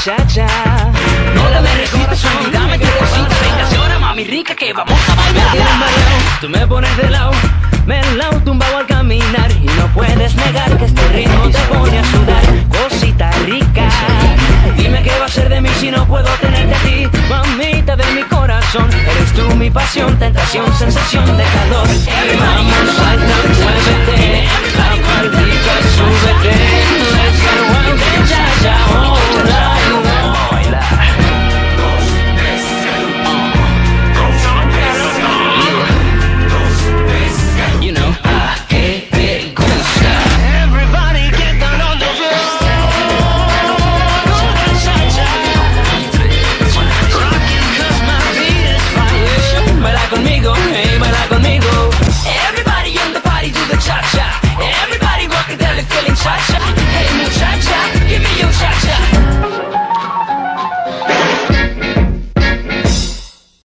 muchacha. No te me resistas, mami, dame tu cosita. Venga, ahora, mami rica, que vamos a bailar. tú me pones de lado, me lado tumbado al caminar y no puedes negar que este ritmo te pone a sudar, cosita rica. Dime qué va a ser de mí si no puedo tenerte a ti, mamita de mi corazón. Eres tú mi pasión, tentación, sensación de calor. Vamos